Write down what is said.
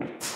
Pfft.